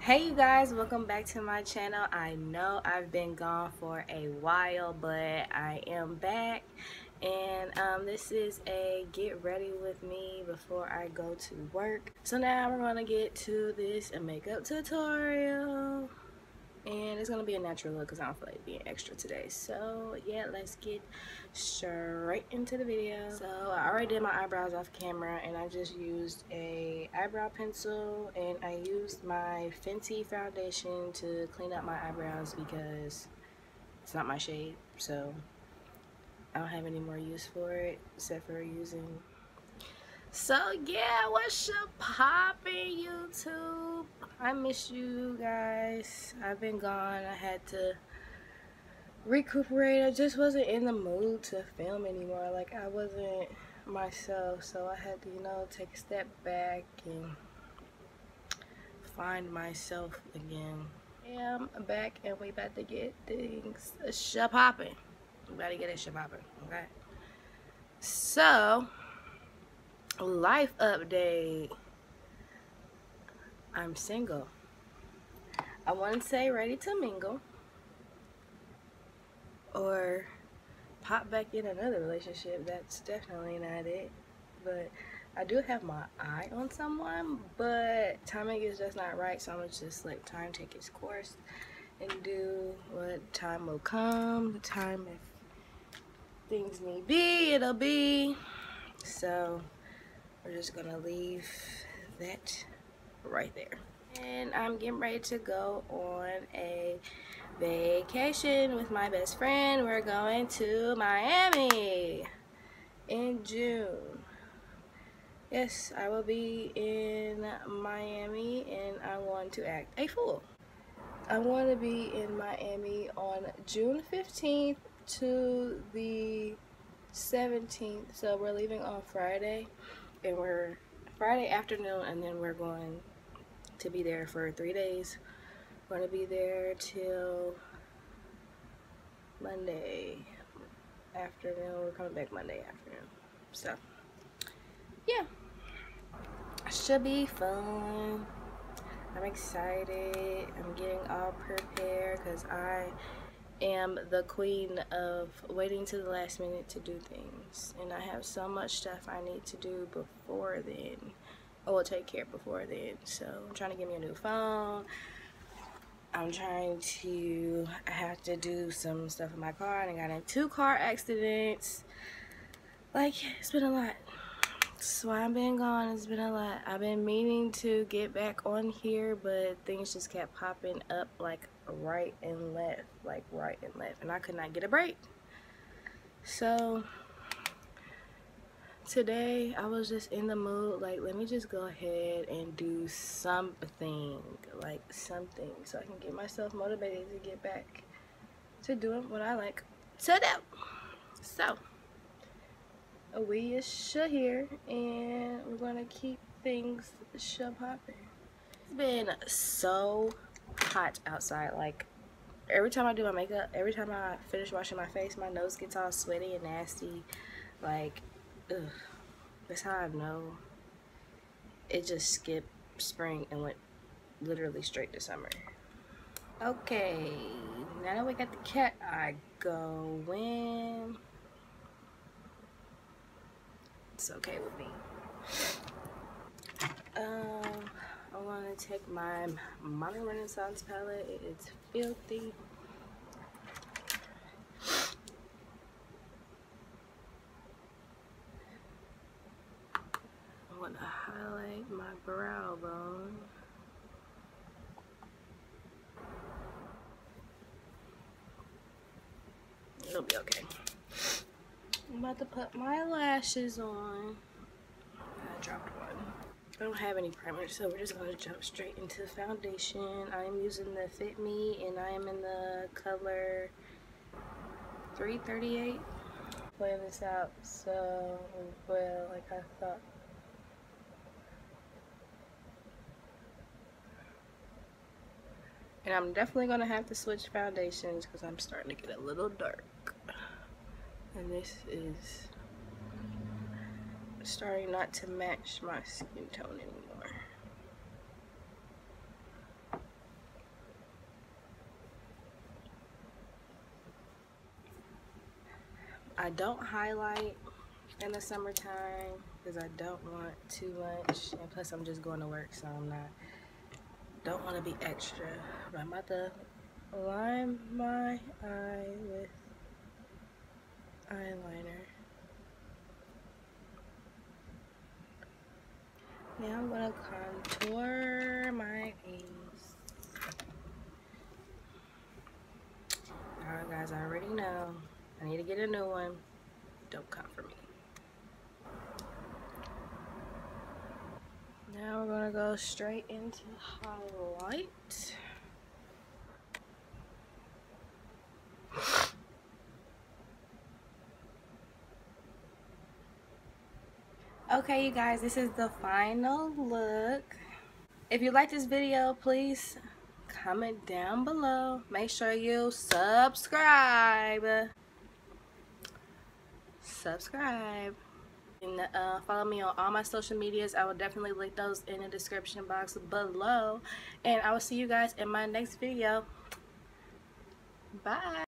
hey you guys welcome back to my channel. I know i've been gone for a while but i am back. And um, this is a get ready with me before I go to work. So now we're gonna get to this makeup tutorial and it's gonna be a natural look because I don't feel like being extra today. So yeah, let's get straight into the video. So I already did my eyebrows off camera and I just used a eyebrow pencil and I used my Fenty foundation to clean up my eyebrows because it's not my shade. So I don't have any more use for it except for using so yeah what's your poppin youtube? I miss you guys. I've been gone. I had to recuperate. I just wasn't in the mood to film anymore. Like i wasn't myself so i had to you know take a step back and find myself again. Yeah i'm back and we about to get things shut popping we gotta get this shit popping, okay? So, life update. I'm single. I want to say ready to mingle or pop back in another relationship. That's definitely not it. But I do have my eye on someone, but timing is just not right. So I'm gonna just let time take its course and do what time will come. The time if things may be, it'll be. So we're just gonna leave that right there. And I'm getting ready to go on a vacation with my best friend. We're going to Miami in June. Yes, I will be in Miami and I want to act a fool. I want to be in Miami on June 15th to the 17th. So we're leaving on Friday and we're Friday afternoon and then we're going to be there for three days. We're going to be there till Monday afternoon. We're coming back Monday afternoon. So, yeah. Should be fun. I'm excited. I'm getting all prepared because I am the queen of waiting to the last minute to do things. And I have so much stuff I need to do before then. Oh, I will take care before then. So I'm trying to get me a new phone. I'm trying to I have to do some stuff in my car. And I got in two car accidents. Like it's been a lot so I've been gone it's been a lot. I've been meaning to get back on here but things just kept popping up like right and left like right and left and I could not get a break. So today I was just in the mood like let me just go ahead and do something like something so I can get myself motivated to get back to doing what I like. To do so we is here and we're gonna keep things shut popping it's been so hot outside. Like every time I do my makeup, every time I finish washing my face, my nose gets all sweaty and nasty. Like, ugh. That's how I know it just skipped spring and went literally straight to summer. Okay, now that we got the cat eye going, it's okay with me. Um, I want to take my Modern Renaissance palette. It's filthy. I want to highlight my brow bone. It'll be okay. I'm about to put my lashes on. I dropped one. I don't have any primer, so we're just going to jump straight into the foundation. I am using the Fit Me, and I am in the color 338. Play this out so well, like I thought. And I'm definitely going to have to switch foundations because I'm starting to get a little dark and this is starting not to match my skin tone anymore. I don't highlight in the summertime because I don't want too much and plus I'm just going to work so I'm not don't want to be extra but I'm about to line my eye with eyeliner. Now I'm going to contour my face. Alright guys I already know. I need to get a new one. Don't come for me. Now we're gonna go straight into highlight. Okay, you guys, this is the final look. If you like this video, please comment down below. Make sure you subscribe. Subscribe. And uh, follow me on all my social medias. I will definitely link those in the description box below. And I will see you guys in my next video. Bye.